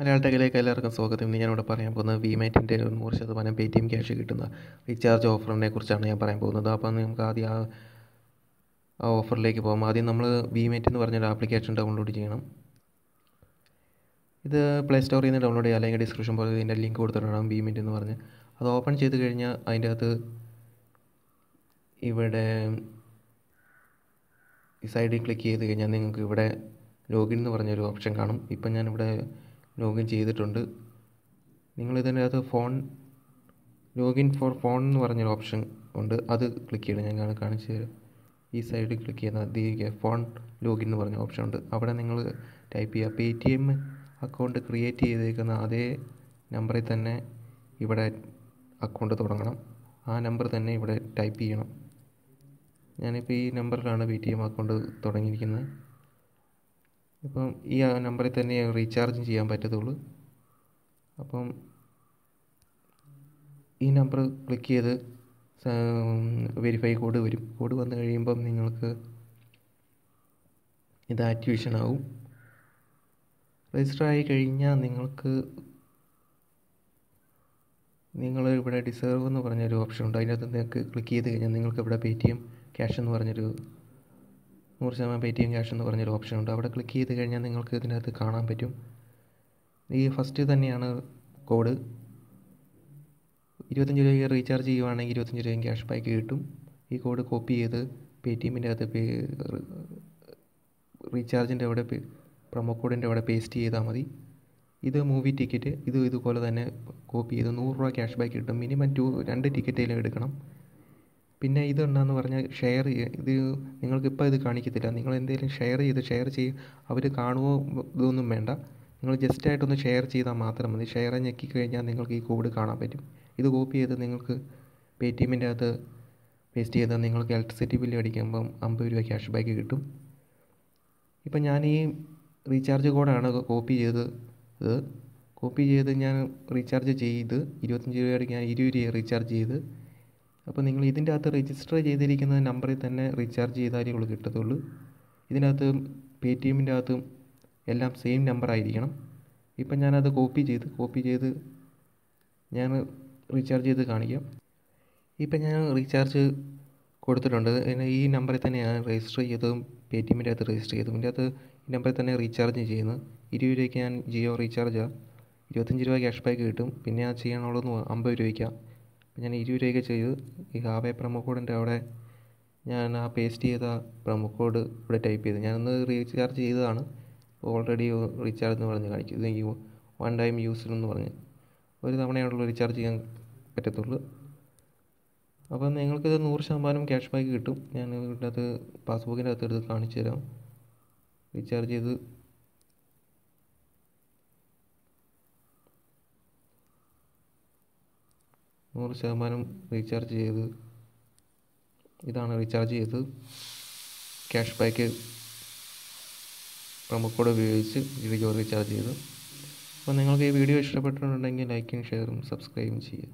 മലയാള ടെക്കിലേക്ക് എല്ലാവർക്കും സ്വാഗതം. ഇന്ന് ഞാനിവിടെ പറയാൻ പോകുന്നത് വിമാറ്റിന്റെ നൂറ് ശതമാനം പേ ടി എം ക്യാഷ് കിട്ടുന്ന റീചാർജ് ഓഫറിനെ കുറിച്ചാണ് ഞാൻ പറയാൻ പോകുന്നത്. അപ്പോൾ നമുക്ക് ആദ്യം ആ ആ ഓഫറിലേക്ക് പോകാം ആദ്യം നമ്മൾ വിമാറ്റ് എന്ന് പറഞ്ഞൊരു ആപ്ലിക്കേഷൻ ഡൗൺലോഡ് ചെയ്യണം. ഇത് പ്ലേ സ്റ്റോറിൽ നിന്ന് ഡൗൺലോഡ് ചെയ്യാം. അല്ലെങ്കിൽ ഡിസ്ക്രിപ്ഷൻ പോലെ ഇതിന്റെ ലിങ്ക് കൊടുത്തിട്ടുണ്ടാകും വിമാറ്റ് എന്ന് പറഞ്ഞ്. അത് ഓപ്പൺ ചെയ്ത് കഴിഞ്ഞാൽ അതിന്റെ അകത്ത് ഇവിടെ ഈ സൈഡിൽ ക്ലിക്ക് ചെയ്ത് കഴിഞ്ഞാൽ നിങ്ങൾക്ക് ഇവിടെ ലോഗിൻ എന്ന് പറഞ്ഞൊരു ഓപ്ഷൻ കാണും. ഇപ്പം ഞാനിവിടെ ലോഗിൻ ചെയ്തിട്ടുണ്ട്. നിങ്ങൾ ഇതിനകത്ത് ഫോൺ ലോഗിൻ ഫോർ ഫോൺ എന്ന് പറഞ്ഞൊരു ഓപ്ഷൻ ഉണ്ട്. അത് ക്ലിക്ക് ചെയ്യണം. ഞാൻ കാണി- കാണിച്ചു തരാം. ഈ സൈഡിൽ ക്ലിക്ക് ചെയ്യുന്ന ഫോൺ ലോഗിൻ എന്ന് പറഞ്ഞ ഓപ്ഷൻ ഉണ്ട്. അവിടെ നിങ്ങൾ ടൈപ്പ് ചെയ്യുക Paytm account create ചെയ്തേക്കുന്ന അതേ നമ്പറിൽ തന്നെ ഇവിടെ അക്കൗണ്ട് തുടങ്ങണം. ആ നമ്പർ തന്നെ ഇവിടെ ടൈപ്പ് ചെയ്യണം. ഞാനിപ്പോൾ ഈ നമ്പറിലാണ് പേ ടി എം അക്കൗണ്ട് തുടങ്ങിയിരിക്കുന്നത്. ഇപ്പം ഈ നമ്പറിൽ തന്നെ റീചാർജ് ചെയ്യാൻ പറ്റത്തുള്ളൂ. അപ്പം ഈ നമ്പർ ക്ലിക്ക് ചെയ്ത് വെരിഫൈ കോഡ് വരും. കോഡ് വന്നു കഴിയുമ്പം നിങ്ങൾക്ക് ഇത് ആക്ടിവേഷൻ ആവും. രജിസ്റ്റർ ആയി കഴിഞ്ഞാൽ നിങ്ങൾക്ക് നിങ്ങൾ ഇവിടെ ഡിസേർവ് എന്ന് പറഞ്ഞൊരു ഓപ്ഷൻ ഉണ്ട്. അതിനകത്ത് നിങ്ങൾക്ക് ക്ലിക്ക് ചെയ്ത് കഴിഞ്ഞാൽ നിങ്ങൾക്ക് ഇവിടെ പേ ടി എം ക്യാഷ് എന്ന് പറഞ്ഞൊരു നൂറ് ശതമാനം പേ ടി എം ക്യാഷ് എന്ന് പറഞ്ഞൊരു ഓപ്ഷൻ ഉണ്ട്. അവിടെ ക്ലിക്ക് ചെയ്ത് കഴിഞ്ഞാൽ നിങ്ങൾക്ക് ഇതിനകത്ത് കാണാൻ പറ്റും. ഈ ഫസ്റ്റ് തന്നെയാണ് കോഡ് ഇരുപത്തഞ്ച് രൂപയ്ക്ക് റീചാർജ് ചെയ്യുവാണെങ്കിൽ ഇരുപത്തഞ്ച് രൂപയും ക്യാഷ് ബാക്ക് കിട്ടും. ഈ കോഡ് കോപ്പി ചെയ്ത് പേ ടി എമ്മിന്റെ അകത്ത് പേ റീചാർജിന്റെ അവിടെ പ്രൊമോ കോഡിന്റെ അവിടെ പേസ്റ്റ് ചെയ്താൽ മതി. ഇത് മൂവി ടിക്കറ്റ് ഇത് ഇതുപോലെ തന്നെ കോപ്പി ചെയ്ത് നൂറ് രൂപ ക്യാഷ് ബാക്ക് കിട്ടും. മിനിമം ടു രണ്ട് ടിക്കറ്റേലും എടുക്കണം. പിന്നെ ഇത് എന്താണെന്ന് പറഞ്ഞാൽ ഷെയർ ചെയ്യുക ഇത് നിങ്ങൾക്കിപ്പോൾ ഇത് കാണിക്കത്തില്ല. നിങ്ങൾ എന്തെങ്കിലും ഷെയർ ചെയ്ത് ഷെയർ ചെയ്യും അവർ കാണുമോ ഇതൊന്നും വേണ്ട. നിങ്ങൾ ജസ്റ്റ് ആയിട്ടൊന്ന് ഷെയർ ചെയ്താൽ മാത്രം മതി. ഷെയർ ഞെക്കി കഴിഞ്ഞാൽ നിങ്ങൾക്ക് ഈ കോഡ് കാണാൻ പറ്റും. ഇത് കോപ്പി ചെയ്ത് നിങ്ങൾക്ക് പേ ടി എമ്മിന്റെ അകത്ത് പേസ്റ്റ് ചെയ്താൽ നിങ്ങൾക്ക് ഇലക്ട്രിസിറ്റി ബില്ല് അടിക്കുമ്പം അമ്പത് രൂപ ക്യാഷ് ബാക്ക് കിട്ടും. ഇപ്പം ഞാൻ ഈ റീചാർജ് കോഡാണ് കോപ്പി ചെയ്ത് കോപ്പി ചെയ്ത് ഞാൻ റീചാർജ് ചെയ്ത് ഇരുപത്തഞ്ച് രൂപയുടെ ഞാൻ ഇരുപത് രൂപ റീചാർജ് ചെയ്ത് അപ്പോൾ നിങ്ങൾ ഇതിന്റെ അകത്ത് രജിസ്റ്റർ ചെയ്തിരിക്കുന്ന നമ്പറിൽ തന്നെ റീചാർജ് ചെയ്താലേ ഉള്ളൂ കിട്ടത്തുള്ളൂ. ഇതിനകത്ത് പേ ടി എമ്മിന്റെ അകത്തും എല്ലാം സെയിം നമ്പർ ആയിരിക്കണം. ഇപ്പം ഞാനത് കോപ്പി ചെയ്ത് കോപ്പി ചെയ്ത് ഞാൻ റീചാർജ് ചെയ്ത് കാണിക്കാം. ഇപ്പം ഞാൻ റീചാർജ് കൊടുത്തിട്ടുണ്ട്. ഈ നമ്പറിൽ തന്നെ ഞാൻ രജിസ്റ്റർ ചെയ്തതും പേ ടി എമ്മിന്റെ അകത്ത് രജിസ്റ്റർ ചെയ്തു ഇതിന്റെ അകത്ത് ഈ നമ്പറിൽ തന്നെ റീചാർജ് ചെയ്യുന്നത് ഇരുപത് രൂപയ്ക്ക് ഞാൻ ജിയോ റീചാർജാണ് ഇരുപത്തഞ്ച് രൂപ ക്യാഷ് ബാക്ക് കിട്ടും. പിന്നെ ആ ചെയ്യാനുള്ളതെന്ന് അമ്പത് രൂപയ്ക്കാണ് ഞാൻ ഇരുപത് രൂപയ്ക്ക് ചെയ്ത്. ഈ ഹാവേ പ്രൊമോ കോഡിന്റെ അവിടെ ഞാൻ ആ പേസ്റ്റ് ചെയ്ത പ്രൊമോ കോഡ് ഇവിടെ ടൈപ്പ് ചെയ്തു. ഞാനൊന്ന് റീചാർജ് ചെയ്തതാണ്. ഓൾറെഡി റീചാർജ് എന്ന് പറഞ്ഞ് കാണിക്കും ഇത് ഈ വൺ ടൈം യൂസ് എന്ന് പറഞ്ഞ്. ഒരു തവണയാണല്ലോ റീചാർജ് ചെയ്യാൻ പറ്റത്തുള്ളൂ. അപ്പം നിങ്ങൾക്കിത് നൂറ് ശതമാനം ക്യാഷ് ബാക്ക് കിട്ടും. ഞാൻ ഇതിനകത്ത് പാസ്ബുക്കിന്റെ അകത്ത് എടുത്ത് കാണിച്ചു തരാം റീചാർജ് ചെയ്ത് നൂറ് ശതമാനം റീചാർജ് ചെയ്ത് ഇതാണ് റീചാർജ് ചെയ്ത് ക്യാഷ് ബാക്ക് പ്രൊമോ കോഡ് ഉപയോഗിച്ച് ഇതിലേക്ക് റീചാർജ് ചെയ്തു. അപ്പോൾ നിങ്ങൾക്ക് ഈ വീഡിയോ ഇഷ്ടപ്പെട്ടിട്ടുണ്ടെങ്കിൽ ലൈക്കും ഷെയറും സബ്സ്ക്രൈബും ചെയ്യുക